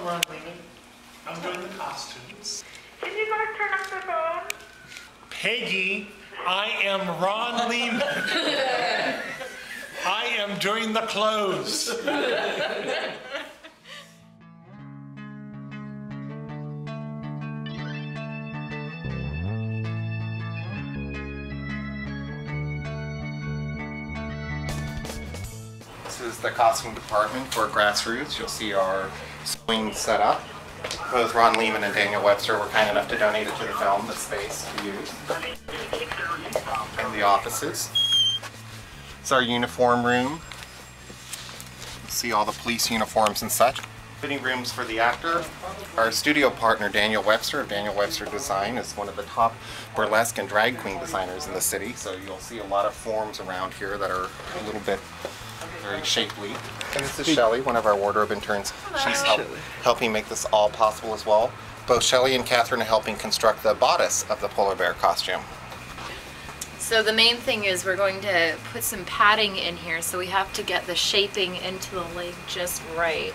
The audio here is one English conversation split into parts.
I'm Ron I'm doing the costumes. Can you guys turn up the phone? Peggy, I am Ron Leamon. I am doing the clothes. This is the costume department for Grassroots. You'll see our sewing set up. Both Ron Leamon and Daniel Webster were kind enough to donate it to the film, the space to use. And the offices. It's our uniform room. See all the police uniforms and such. Fitting rooms for the actor. Our studio partner, Daniel Webster of Daniel Webster Design, is one of the top burlesque and drag queen designers in the city. So you'll see a lot of forms around here that are a little bit very shapely. And this is Shelly, one of our wardrobe interns. She's help, helping make this all possible as well. Both Shelly and Catherine are helping construct the bodice of the polar bear costume. So the main thing is we're going to put some padding in here, so we have to get the shaping into the leg just right.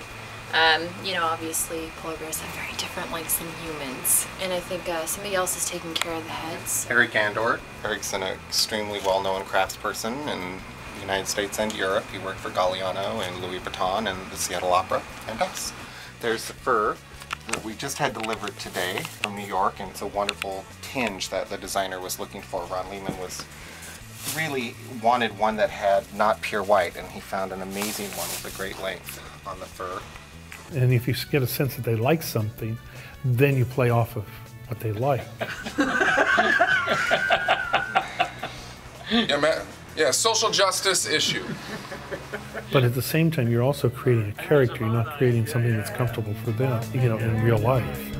Um, you know, obviously polar bears have very different likes than humans, and I think uh, somebody else is taking care of the heads. Erik Andor. Erik's an extremely well-known craftsperson in the United States and Europe. He worked for Galliano and Louis Vuitton and the Seattle Opera and us. There's the fur that we just had delivered today from New York, and it's a wonderful tinge that the designer was looking for. Ron Leamon was really wanted one that had not pure white, and he found an amazing one with a great length on the fur. And if you get a sense that they like something, then you play off of what they like. Yeah, man. Yeah, social justice issue. But at the same time, you're also creating a character. You're not creating something that's comfortable for them, you know, in real life.